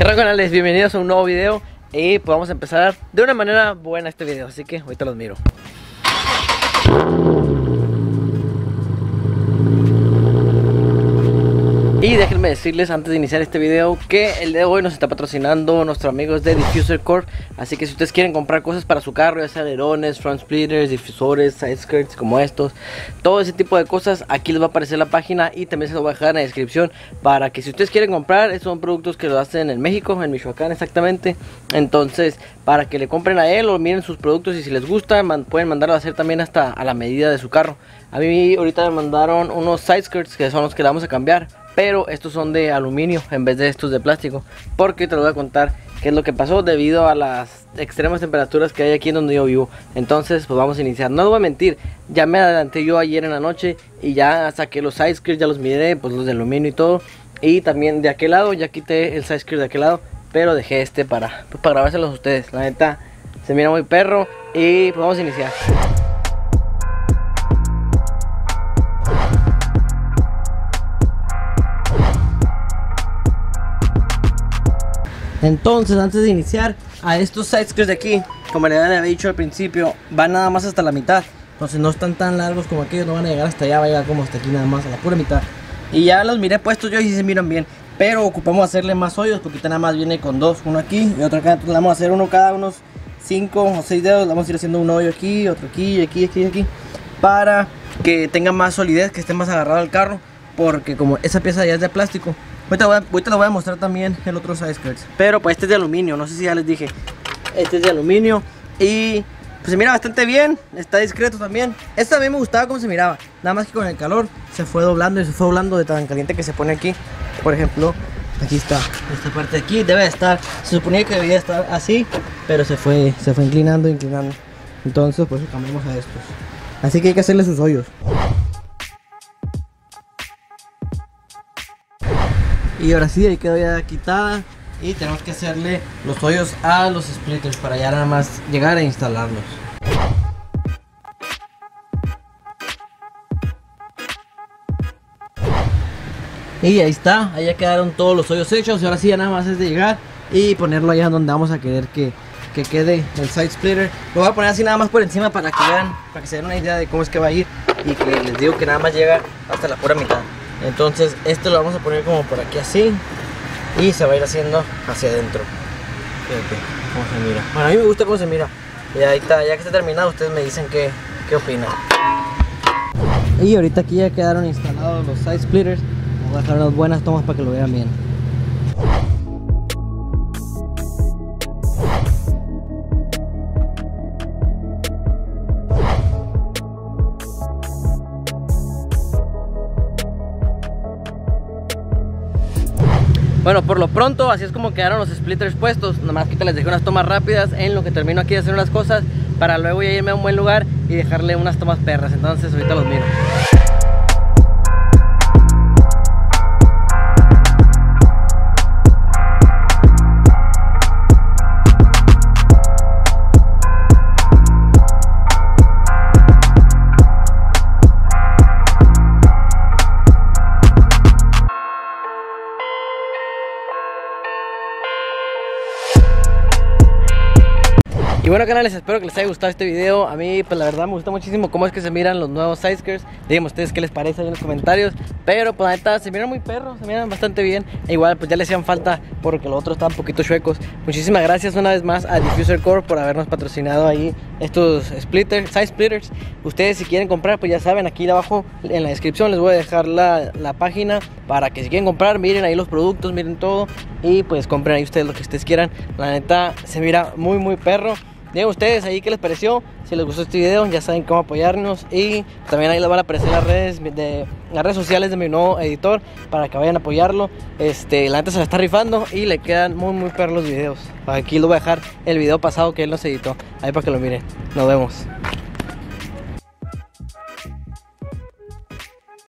¿Qué tal canales? Bienvenidos a un nuevo video y pues empezar de una manera buena este video, así que ahorita los miro. Y decirles antes de iniciar este video que el de hoy nos está patrocinando nuestros amigos de Diffuser Corp. Así que si ustedes quieren comprar cosas para su carro, ya sea alerones, front splitters, difusores, side skirts como estos, todo ese tipo de cosas, aquí les va a aparecer la página y también se lo voy a dejar en la descripción para que si ustedes quieren comprar, son productos que lo hacen en México, en Michoacán exactamente. Entonces, para que le compren a él o miren sus productos y si les gusta, pueden mandarlo a hacer también hasta a la medida de su carro. A mí ahorita me mandaron unos side skirts que son los que le vamos a cambiar pero estos son de aluminio en vez de estos de plástico. Porque te lo voy a contar qué es lo que pasó debido a las extremas temperaturas que hay aquí en donde yo vivo. Entonces pues vamos a iniciar. No les voy a mentir ya me adelanté yo ayer en la noche y ya saqué los side skirts ya los miré pues los de aluminio y todo. Y también de aquel lado ya quité el side skirt de aquel lado pero dejé este para, pues, para grabárselos a ustedes. La neta se mira muy perro y pues vamos a iniciar Entonces, antes de iniciar, a estos sideskirts de aquí, como les había dicho al principio, van nada más hasta la mitad. Entonces no están tan largos como aquellos, no van a llegar hasta allá, va a llegar como hasta aquí nada más, a la pura mitad. Y ya los miré puestos yo y se miran bien. Pero ocupamos hacerle más hoyos porque nada más viene con dos, uno aquí y otro acá. Entonces vamos a hacer uno cada unos 5 o 6 dedos. Vamos a ir haciendo un hoyo aquí, otro aquí, aquí, aquí, aquí. Para que tenga más solidez, que esté más agarrado al carro. Porque como esa pieza ya es de plástico, Ahorita, voy a, voy a mostrar también el otro side skirts. Pero pues este es de aluminio, no sé si ya les dije. Este es de aluminio y pues se mira bastante bien, está discreto también. Este también me gustaba cómo se miraba, nada más que con el calor se fue doblando y se fue doblando de tan caliente que se pone aquí. Por ejemplo, aquí está, esta parte de aquí debe estar, se suponía que debía estar así, pero se fue, se fue inclinando, inclinando. Entonces pues cambiamos a estos. Así que hay que hacerle sus hoyos. Y ahora sí, ahí quedó ya quitada. Y tenemos que hacerle los hoyos a los splitters para ya nada más llegar a instalarlos. Y ahí está, ahí ya quedaron todos los hoyos hechos. Y ahora sí, ya nada más es de llegar y ponerlo allá donde vamos a querer que, que quede el side splitter. Lo voy a poner así nada más por encima para que vean, para que se den una idea de cómo es que va a ir. Y que les digo que nada más llega hasta la pura mitad entonces esto lo vamos a poner como por aquí así. Y se va a ir haciendo hacia adentro. Fíjate cómo se mira. Bueno a mí me gusta cómo se mira. Y ahí está ya que está terminado ustedes me dicen qué, qué opinan. Y ahorita aquí ya quedaron instalados los side splitters. Voy a dejar unas buenas tomas para que lo vean bien Bueno, por lo pronto, así es como quedaron los splitters puestos. Nomás que te les dejé unas tomas rápidas en lo que termino aquí de hacer unas cosas para luego irme a un buen lugar y dejarle unas tomas perras. Entonces ahorita los miro. Bueno canales, espero que les haya gustado este video. A mí pues la verdad me gusta muchísimo cómo es que se miran los nuevos sideskirts Díganme ustedes qué les parece en los comentarios. Pero pues la neta se miran muy perros, se miran bastante bien. E igual pues ya les hacían falta porque los otros estaban un poquito chuecos. Muchísimas gracias una vez más a Diffuser Core por habernos patrocinado ahí estos splitters, side splitters. Ustedes si quieren comprar pues ya saben aquí abajo en la descripción les voy a dejar la, la página Para que si quieren comprar miren ahí los productos, miren todo. Y pues compren ahí ustedes lo que ustedes quieran. La neta se mira muy muy perro Digan ustedes ahí qué les pareció, si les gustó este video, ya saben cómo apoyarnos y también ahí les van a aparecer las redes de las redes sociales de mi nuevo editor para que vayan a apoyarlo. Este, la neta se la está rifando y le quedan muy muy perros los videos. Aquí lo voy a dejar el video pasado que él nos editó, ahí para que lo miren. Nos vemos.